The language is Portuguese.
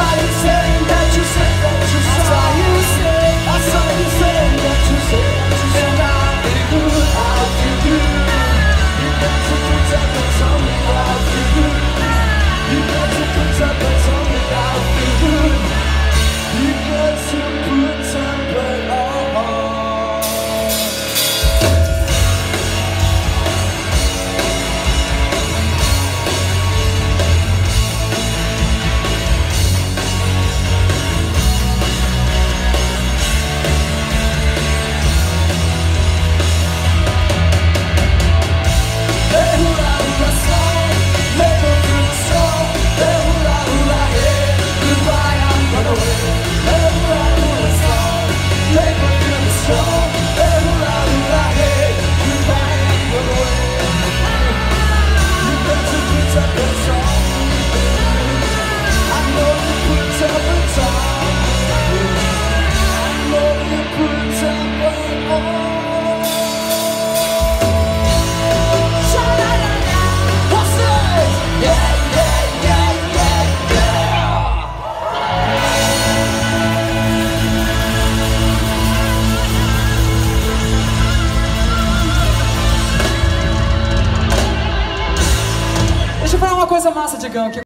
silence. Coisa massa, Digão, que